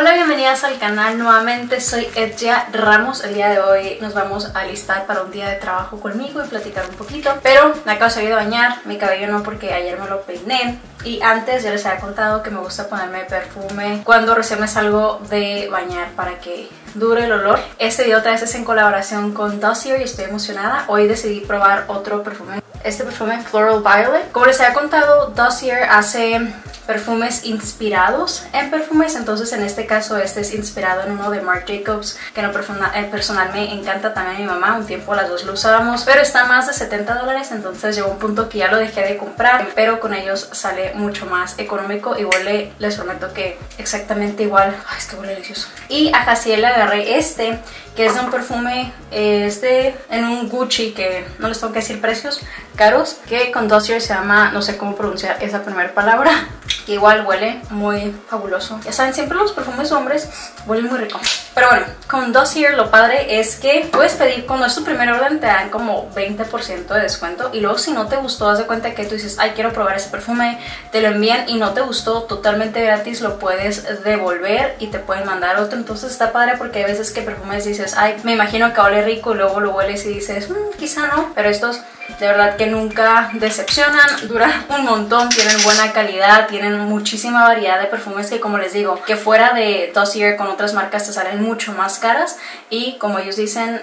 Hola, bienvenidas al canal nuevamente, soy Edja Ramos. El día de hoy nos vamos a listar para un día de trabajo conmigo y platicar un poquito. Pero me acabo de salir de bañar, mi cabello no porque ayer me lo peiné. Y antes ya les había contado que me gusta ponerme perfume cuando recién me salgo de bañar para que dure el olor. Este video otra vez es en colaboración con Dossier y estoy emocionada. Hoy decidí probar otro perfume. Este perfume Floral Violet. Como les había contado, Dossier hace perfumes inspirados en perfumes. Entonces en este caso este es inspirado en uno de Marc Jacobs que no en personal me encanta también a mi mamá. Un tiempo las dos lo usábamos pero está más de 70 dólares. Entonces llegó un punto que ya lo dejé de comprar pero con ellos sale mucho más económico. Y huele les prometo que exactamente igual. Ay es que huele delicioso. Y a Jaciel le agarré este que es un perfume este en un Gucci que no les tengo que decir precios caros que con Dossier se llama no sé cómo pronunciar esa primera palabra que igual huele muy fabuloso. Ya saben, siempre los perfumes hombres huelen muy rico. Pero bueno, con Dossier lo padre es que puedes pedir, cuando es tu primer orden te dan como 20% de descuento y luego si no te gustó, haz de cuenta que tú dices, ay quiero probar ese perfume, te lo envían y no te gustó, totalmente gratis lo puedes devolver y te pueden mandar otro. Entonces está padre porque hay veces que perfumes dices, ay me imagino que huele rico y luego lo hueles y dices, mm, quizá no, pero estos de verdad que nunca decepcionan, duran un montón, tienen buena calidad, tienen muchísima variedad de perfumes que como les digo, que fuera de Dossier con otras marcas te salen mucho más caras y como ellos dicen,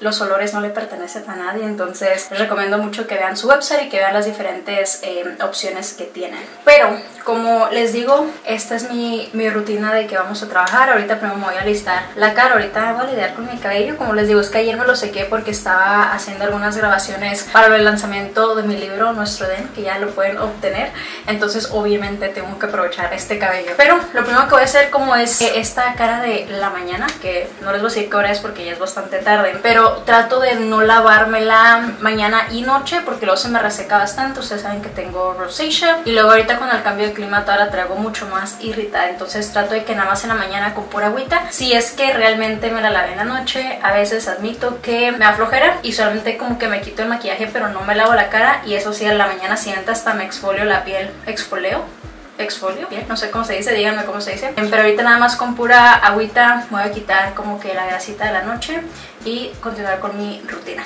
los olores no le pertenecen a nadie, entonces les recomiendo mucho que vean su website y que vean las diferentes eh, opciones que tienen. Pero como les digo, esta es mi, mi, rutina de que vamos a trabajar, ahorita primero me voy a listar la cara, ahorita voy a lidiar con mi cabello, como les digo, es que ayer me lo sequé porque estaba haciendo algunas grabaciones para el lanzamiento de mi libro Nuestro Den, que ya lo pueden obtener. Entonces obviamente tengo que aprovechar este cabello. Pero lo primero que voy a hacer como es esta cara de la mañana, que no les voy a decir qué hora es porque ya es bastante tarde, pero trato de no lavármela mañana y noche porque luego se me reseca bastante. Ustedes saben que tengo rosacea y luego ahorita con el cambio de clima toda la traigo mucho más irritada. Entonces trato de que nada más en la mañana con pura agüita. Si es que realmente me la lavé en la noche, a veces admito que me aflojera y solamente como que me quito el maquillaje pero no me lavo la cara y eso sí, en la mañana siguiente hasta me exfolio la piel. ¿Exfolio? Exfolio, no sé cómo se dice, díganme cómo se dice. Pero ahorita nada más con pura agüita voy a quitar como que la grasita de la noche y continuar con mi rutina.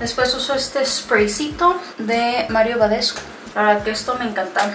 Después uso este spraycito de Mario Badescu. La verdad que esto me encanta.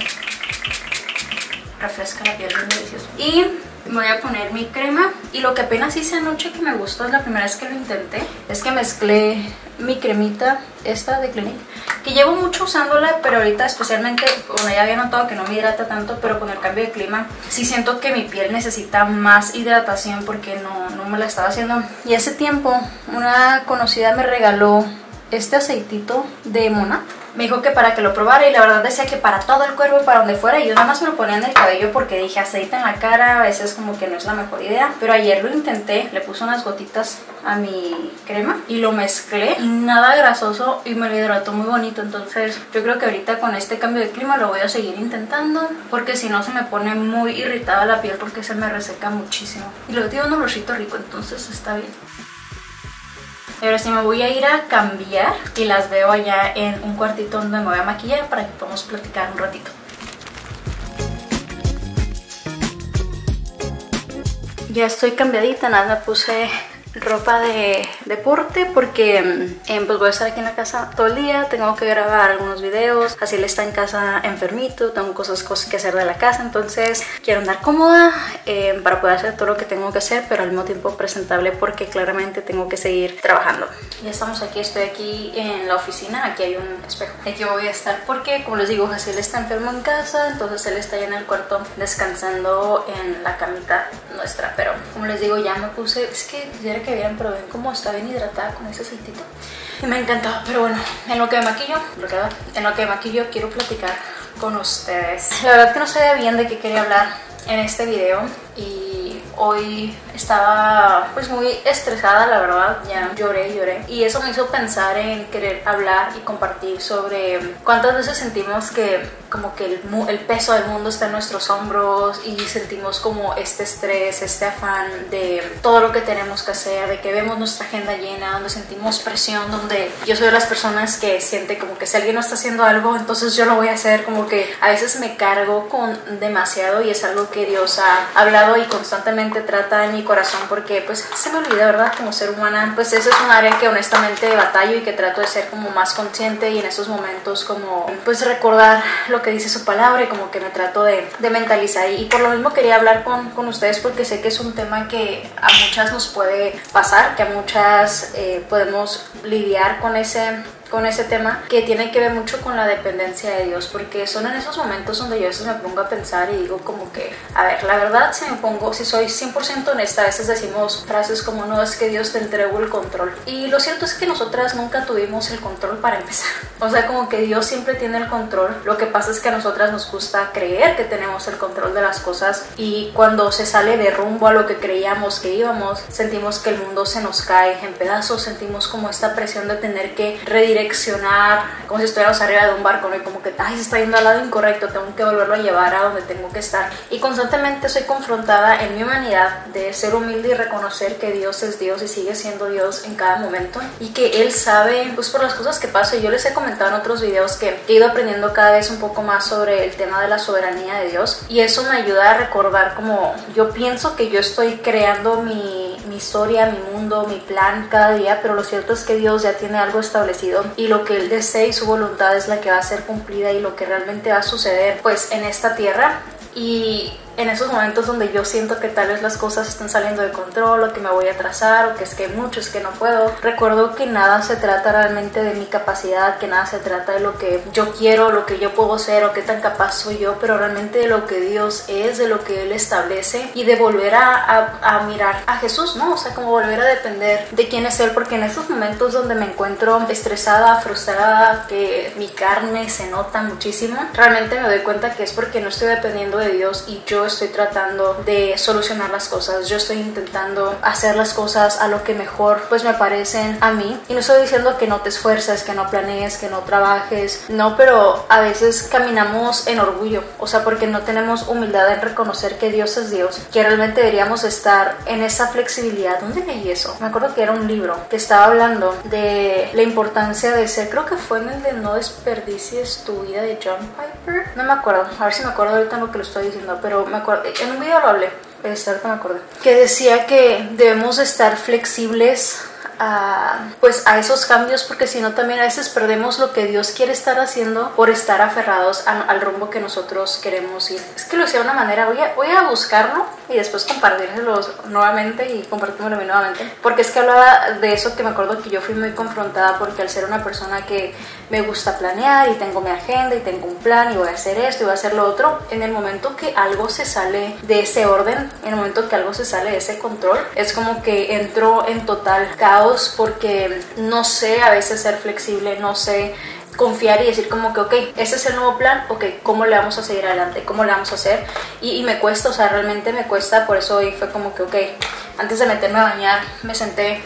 Refresca la piel, bien delicioso. Y voy a poner mi crema y lo que apenas hice anoche que me gustó es la primera vez que lo intenté es que mezclé mi cremita esta de Clinique que llevo mucho usándola pero ahorita especialmente bueno ya había notado que no me hidrata tanto pero con el cambio de clima sí siento que mi piel necesita más hidratación porque no, no me la estaba haciendo. Y hace tiempo una conocida me regaló este aceitito de Mona. Me dijo que para que lo probara y la verdad decía que para todo el cuerpo, para donde fuera, y yo nada más me lo ponía en el cabello porque dije aceite en la cara, a veces como que no es la mejor idea, pero ayer lo intenté, le puse unas gotitas a mi crema y lo mezclé. Y nada grasoso y me lo hidrató muy bonito, entonces yo creo que ahorita con este cambio de clima lo voy a seguir intentando porque si no se me pone muy irritada la piel porque se me reseca muchísimo. Y lo tiene un olorcito rico, entonces está bien. Ahora sí me voy a ir a cambiar y las veo allá en un cuartito donde me voy a maquillar para que podamos platicar un ratito. Ya estoy cambiadita, nada, puse ropa de deporte porque eh, pues voy a estar aquí en la casa todo el día, tengo que grabar algunos videos, así él está en casa enfermito, tengo cosas, cosas que hacer de la casa, entonces quiero andar cómoda eh, para poder hacer todo lo que tengo que hacer, pero al mismo tiempo presentable porque claramente tengo que seguir trabajando. Ya estamos aquí, estoy aquí en la oficina, aquí hay un espejo. Aquí voy a estar porque, como les digo, Jaciel está enfermo en casa, entonces él está ahí en el cuarto descansando en la camita nuestra, pero como les digo, ya me puse, es que que vieran, pero ven cómo está bien hidratada con ese aceitito. Y me encantó, pero bueno, en lo que me maquillo, en lo que me maquillo quiero platicar con ustedes. La verdad que no sabía bien de qué quería hablar en este video y Hoy estaba pues muy estresada, la verdad, ya lloré, lloré. Y eso me hizo pensar en querer hablar y compartir sobre cuántas veces sentimos que como que el, peso del mundo está en nuestros hombros y sentimos como este estrés, este afán de todo lo que tenemos que hacer, de que vemos nuestra agenda llena, donde sentimos presión, donde yo soy de las personas que siente como que si alguien no está haciendo algo, entonces yo lo voy a hacer, como que a veces me cargo con demasiado y es algo que Dios ha hablado y constantemente trata en mi corazón porque pues se me olvida, ¿verdad? Como ser humana, pues eso es un área que honestamente batallo y que trato de ser como más consciente y en esos momentos como pues recordar lo que dice su palabra y como que me trato de, de mentalizar. Y por lo mismo quería hablar con, con, ustedes porque sé que es un tema que a muchas nos puede pasar, que a muchas eh, podemos lidiar con ese con ese tema que tiene que ver mucho con la dependencia de Dios, porque son en esos momentos donde yo a veces me pongo a pensar y digo como que, a ver, la verdad si me pongo, si soy 100% honesta, a veces decimos frases como no es que Dios te entregó el control. Y lo cierto es que nosotras nunca tuvimos el control para empezar. O sea, como que Dios siempre tiene el control. Lo que pasa es que a nosotras nos gusta creer que tenemos el control de las cosas y cuando se sale de rumbo a lo que creíamos que íbamos, sentimos que el mundo se nos cae en pedazos, sentimos como esta presión de tener que redireccionar como si estuviéramos arriba de un barco, ¿no? Y como que, ay, se está yendo al lado incorrecto, tengo que volverlo a llevar a donde tengo que estar. Y constantemente soy confrontada en mi humanidad de ser humilde y reconocer que Dios es Dios y sigue siendo Dios en cada momento y que Él sabe, pues por las cosas que pasan. Yo les he comentado en otros videos que he ido aprendiendo cada vez un poco más sobre el tema de la soberanía de Dios y eso me ayuda a recordar como yo pienso que yo estoy creando mi, mi historia, mi mundo, mi plan cada día, pero lo cierto es que Dios ya tiene algo establecido y lo que Él desea y su voluntad es la que va a ser cumplida y lo que realmente va a suceder pues en esta tierra. Y en esos momentos donde yo siento que tal vez las cosas están saliendo de control o que me voy a atrasar o que es que mucho es que no puedo, recuerdo que nada se trata realmente de mi capacidad, que nada se trata de lo que yo quiero, lo que yo puedo ser o qué tan capaz soy yo, pero realmente de lo que Dios es, de lo que Él establece y de volver a, a, mirar a Jesús, ¿no? O sea, como volver a depender de quién es Él, porque en esos momentos donde me encuentro estresada, frustrada, que mi carne se nota muchísimo, realmente me doy cuenta que es porque no estoy dependiendo de Dios y estoy tratando de solucionar las cosas, yo estoy intentando hacer las cosas a lo que mejor pues me parecen a mí y no estoy diciendo que no te esfuerces, que no planees, que no trabajes, no, pero a veces caminamos en orgullo, o sea, porque no tenemos humildad en reconocer que Dios es Dios, que realmente deberíamos estar en esa flexibilidad. ¿Dónde leí eso? Me acuerdo que era un libro que estaba hablando de la importancia de ser, creo que fue en el de No desperdicies tu vida de John Piper, no me acuerdo, a ver si me acuerdo ahorita lo que lo estoy diciendo, pero me acuerdo, en un video lo hablé, que me acordé, que decía que debemos estar flexibles a, pues a esos cambios porque si no también a veces perdemos lo que Dios quiere estar haciendo por estar aferrados al rumbo que nosotros queremos ir. Es que lo decía de una manera, voy a, voy a buscarlo y después compartírselos nuevamente y compartírmelo nuevamente porque es que hablaba de eso que me acuerdo que yo fui muy confrontada porque al ser una persona que me gusta planear y tengo mi agenda y tengo un plan y voy a hacer esto y voy a hacer lo otro, en el momento que algo se sale de ese orden, en el momento que algo se sale de ese control, es como que entro en total caos porque no sé a veces ser flexible, no sé confiar y decir como que, ok, ese es el nuevo plan, ok, ¿cómo le vamos a seguir adelante? ¿Cómo le vamos a hacer? Y, y me cuesta, o sea, realmente me cuesta, por eso hoy fue como que, ok, antes de meterme a bañar, me senté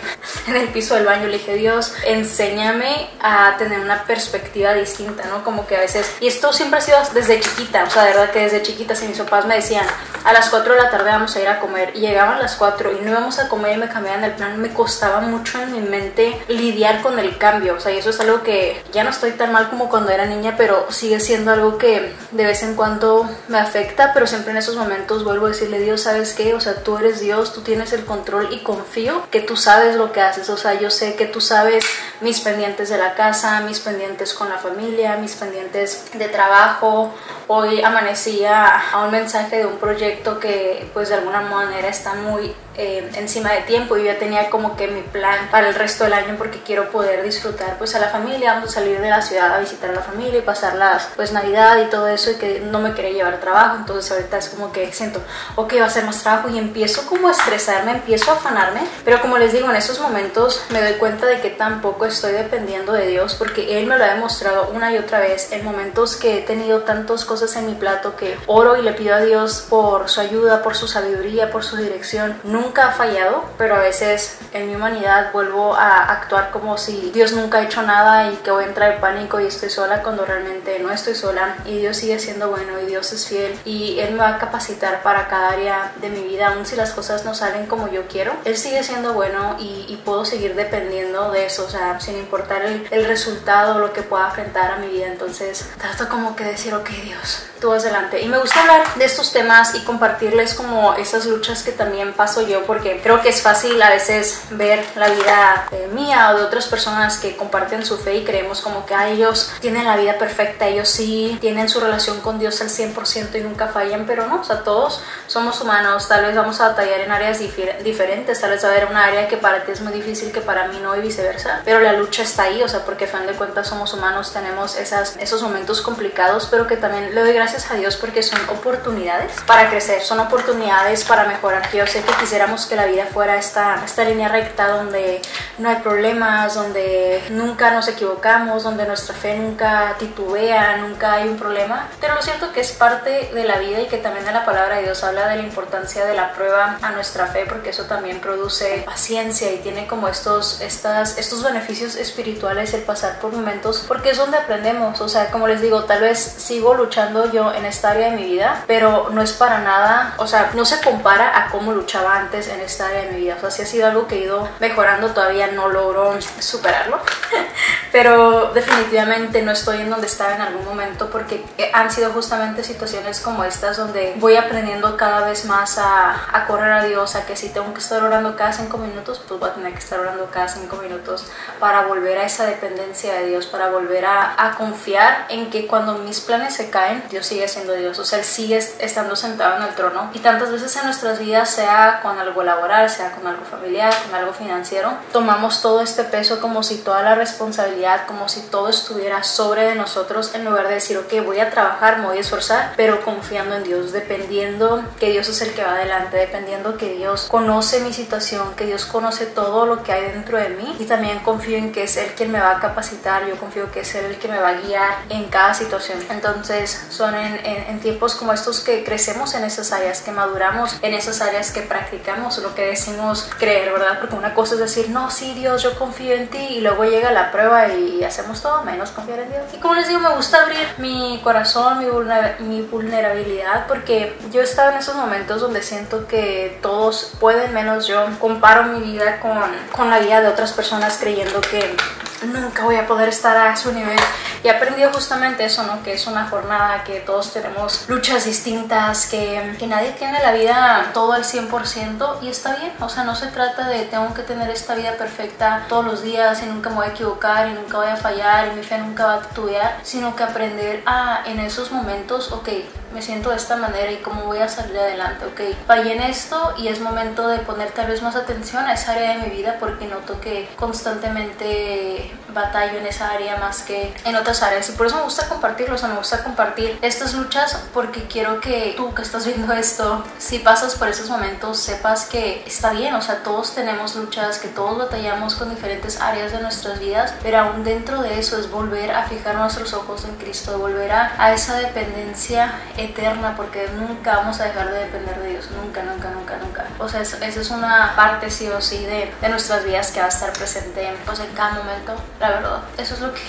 en el piso del baño le dije, Dios, enséñame a tener una perspectiva distinta, ¿no? Como que a veces, y esto siempre ha sido desde chiquita, o sea, de verdad que desde chiquita, si mis papás me decían, a las 4 de la tarde vamos a ir a comer, y llegaban las 4 y no íbamos a comer y me cambiaban el plan, me costaba mucho en mi mente lidiar con el cambio, o sea, y eso es algo que ya no estoy tan mal como cuando era niña, pero sigue siendo algo que de vez en cuando me afecta, pero siempre en esos momentos vuelvo a decirle, Dios, ¿sabes qué? O sea, tú eres Dios, tú tienes el control y confío que tú sabes lo que haces, o sea, yo sé que tú sabes mis pendientes de la casa, mis pendientes con la familia, mis pendientes de trabajo. Hoy amanecía a un mensaje de un proyecto que pues de alguna manera está muy eh, encima de tiempo. Yo ya tenía como que mi plan para el resto del año porque quiero poder disfrutar pues a la familia. Vamos a salir de la ciudad a visitar a la familia y pasar las pues Navidad y todo eso y que no me quería llevar trabajo. Entonces ahorita es como que siento, ok, va a ser más trabajo y empiezo como a estresarme, empiezo a afanarme. Pero como les digo, en esos momentos me doy cuenta de que tampoco estoy dependiendo de Dios porque Él me lo ha demostrado una y otra vez en momentos que he tenido tantas cosas en mi plato que oro y le pido a Dios por su ayuda, por su sabiduría, por su dirección. Nunca ha fallado, pero a veces en mi humanidad vuelvo a actuar como si Dios nunca ha hecho nada y que voy a entrar en pánico y estoy sola cuando realmente no estoy sola y Dios sigue siendo bueno y Dios es fiel y Él me va a capacitar para cada área de mi vida, aun si las cosas no salen como yo quiero. Él sigue siendo bueno y, y puedo seguir dependiendo de eso, o sea, sin importar el, el resultado, lo que pueda enfrentar a mi vida. Entonces, trato como que decir, ok Dios, tú vas adelante. Y me gusta hablar de estos temas y compartirles como esas luchas que también paso yo porque creo que es fácil a veces ver la vida eh, mía o de otras personas que comparten su fe y creemos como que a ellos tienen la vida perfecta, ellos sí tienen su relación con Dios al 100% y nunca fallan, pero no, o sea, todos somos humanos, tal vez vamos a batallar en áreas diferentes, tal vez va a haber una área que para ti es muy difícil que para mí no y viceversa, pero la lucha está ahí, o sea, porque a fin de cuentas somos humanos, tenemos esas, esos momentos complicados, pero que también le doy gracias a Dios porque son oportunidades para crecer, son oportunidades para mejorar. Yo sé que quisiéramos que la vida fuera esta, esta línea recta donde no hay problemas, donde nunca nos equivocamos, donde nuestra fe nunca titubea, nunca hay un problema, pero lo cierto que es parte de la vida y que también en la palabra de Dios habla de la importancia de la prueba a nuestra fe porque eso también produce paciencia y tiene como estos, estas, estos beneficios espirituales el pasar por momentos porque es donde aprendemos, o sea, como les digo, tal vez sigo luchando yo en esta área de mi vida, pero no es para nada, o sea, no se compara a cómo luchaba antes en esta área de mi vida, o sea, ha sido algo que he ido mejorando, todavía no logro superarlo, pero definitivamente no estoy en donde estaba en algún momento porque han sido justamente situaciones como estas donde voy aprendiendo cada vez más a, a correr a Dios, a que si tengo que estar orando cada cinco minutos, pues voy a tener que estar orando cada cinco minutos para volver a esa dependencia de Dios, para volver a, a confiar en que cuando mis planes se caen, Dios sigue siendo Dios, o sea, Él sigue estando sentado en el trono y tantas veces en nuestras vidas, sea con algo laboral, sea con algo familiar, con algo financiero, tomamos todo este peso como si toda la responsabilidad, como si todo estuviera sobre de nosotros en lugar de decir, ok, voy a trabajar, me voy a esforzar, pero confiando en Dios, dependiendo que Dios es el que va adelante, dependiendo que Dios conoce mi situación, que Dios conoce todo lo que hay dentro de mí y también confío en que es Él quien me va a capacitar, yo confío que es Él el que me va a guiar en cada situación. Entonces son en, en, en tiempos como estos que crecemos en esas áreas, que maduramos en esas áreas que practicamos lo que decimos creer, ¿verdad? Porque una cosa es decir, no, sí, Dios, yo confío en ti y luego llega la prueba y hacemos todo menos confiar en Dios. Y como les digo, me gusta abrir mi corazón, mi, mi vulnerabilidad, porque yo he estado en esos momentos donde siento que todos pueden menos yo. Comparo mi vida con, con la vida de otras personas creyendo que nunca voy a poder estar a su nivel. Y he aprendido justamente eso, ¿no? Que es una jornada, que todos tenemos luchas distintas, que, que nadie tiene la vida todo al 100% y está bien. O sea, no se trata de tengo que tener esta vida perfecta todos los días y nunca me voy a equivocar y nunca voy a fallar y mi fe nunca va a titubear, sino que aprender a en esos momentos, ok, me siento de esta manera y cómo voy a salir adelante, ok, fallé en esto y es momento de poner tal vez más atención a esa área de mi vida porque noto que constantemente batallo en esa área más que en otras áreas. Y por eso me gusta compartirlo, o sea, me gusta compartir estas luchas porque quiero que tú que estás viendo esto, si pasas por esos momentos, sepas que está bien, o sea, todos tenemos luchas, que todos batallamos con diferentes áreas de nuestras vidas, pero aún dentro de eso es volver a fijar nuestros ojos en Cristo, volver a, a esa dependencia eterna porque nunca vamos a dejar de depender de Dios, nunca, nunca, nunca, nunca. O sea, esa es una parte sí o sí de, de nuestras vidas que va a estar presente pues, en cada momento, la verdad. Eso es lo que,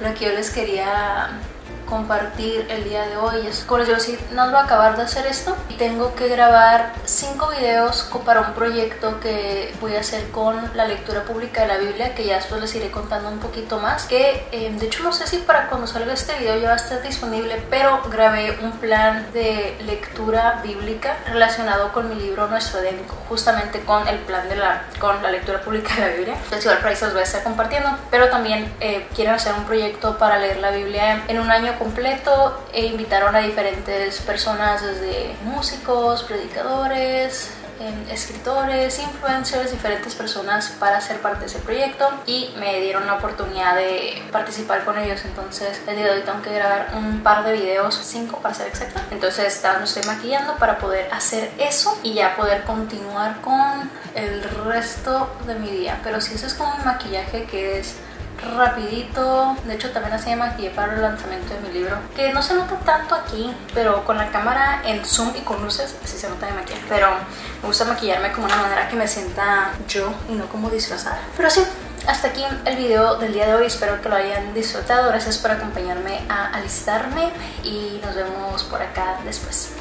lo que yo les quería compartir el día de hoy. Es si no voy a acabar de hacer esto y tengo que grabar cinco videos para un proyecto que voy a hacer con la lectura pública de la Biblia, que ya después les iré contando un poquito más. Que eh, de hecho no sé si para cuando salga este video ya va a estar disponible, pero grabé un plan de lectura bíblica relacionado con mi libro Nuestro Edén, justamente con el plan de la, con la lectura pública de la Biblia. Entonces igual por ahí se los voy a estar compartiendo, pero también eh, quiero hacer un proyecto para leer la Biblia en un año completo e invitaron a diferentes personas, desde músicos, predicadores, em, escritores, influencers, diferentes personas para ser parte de ese proyecto y me dieron la oportunidad de participar con ellos. Entonces el día de hoy tengo que grabar un par de videos, cinco para ser exacta. Entonces me estoy maquillando para poder hacer eso y ya poder continuar con el resto de mi día. Pero si eso es como un maquillaje que es rapidito. De hecho también así me maquillé para el lanzamiento de mi libro. Que no se nota tanto aquí, pero con la cámara en zoom y con luces así se nota de maquillaje. Pero me gusta maquillarme como una manera que me sienta yo y no como disfrazada. Pero sí, hasta aquí el video del día de hoy, espero que lo hayan disfrutado, gracias por acompañarme a alistarme y nos vemos por acá después.